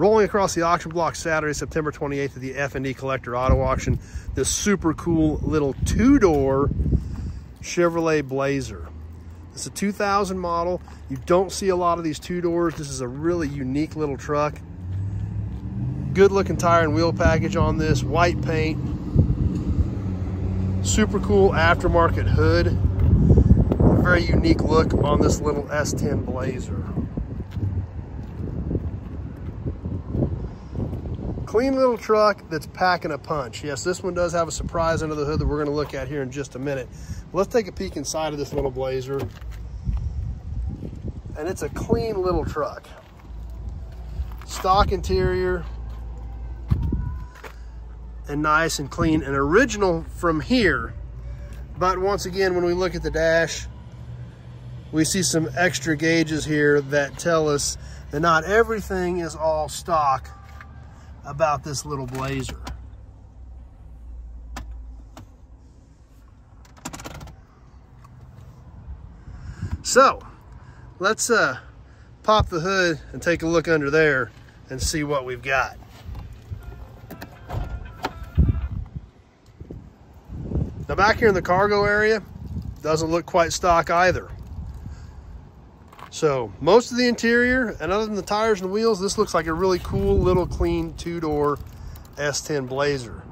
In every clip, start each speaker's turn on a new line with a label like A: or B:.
A: Rolling across the auction block Saturday, September 28th at the F&E Collector Auto Auction, this super cool little two-door Chevrolet Blazer. It's a 2000 model. You don't see a lot of these two doors. This is a really unique little truck. Good looking tire and wheel package on this, white paint. Super cool aftermarket hood. Very unique look on this little S10 Blazer. Clean little truck that's packing a punch. Yes, this one does have a surprise under the hood that we're gonna look at here in just a minute. Let's take a peek inside of this little Blazer. And it's a clean little truck. Stock interior, and nice and clean and original from here. But once again, when we look at the dash, we see some extra gauges here that tell us that not everything is all stock about this little Blazer. So let's uh, pop the hood and take a look under there and see what we've got. Now back here in the cargo area, doesn't look quite stock either. So most of the interior, and other than the tires and wheels, this looks like a really cool little clean two-door S10 Blazer.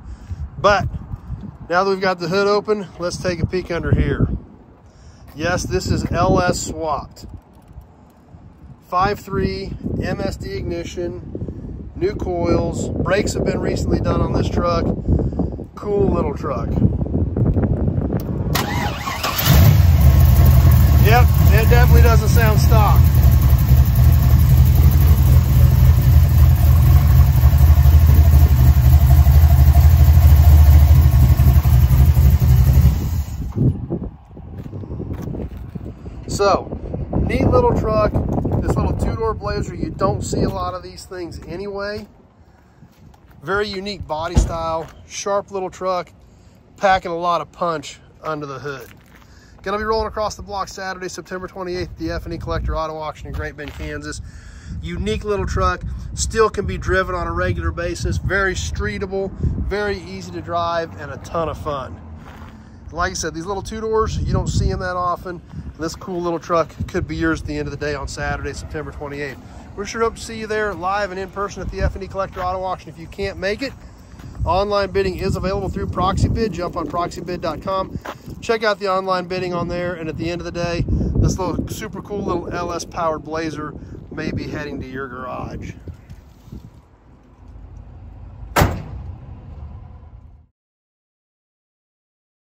A: But now that we've got the hood open, let's take a peek under here. Yes, this is LS swapped. 5.3 MSD ignition, new coils, brakes have been recently done on this truck. Cool little truck. Doesn't sound stock. So, neat little truck. This little two-door Blazer, you don't see a lot of these things anyway. Very unique body style, sharp little truck, packing a lot of punch under the hood. Gonna be rolling across the block Saturday, September 28th, the F&E Collector Auto Auction in Great Bend, Kansas. Unique little truck, still can be driven on a regular basis, very streetable, very easy to drive, and a ton of fun. Like I said, these little two doors, you don't see them that often. This cool little truck could be yours at the end of the day on Saturday, September 28th. We sure hope to see you there live and in person at the F&E Collector Auto Auction. If you can't make it, Online bidding is available through ProxiBid. Jump on proxibid.com. Check out the online bidding on there. And at the end of the day, this little super cool little LS powered Blazer may be heading to your garage.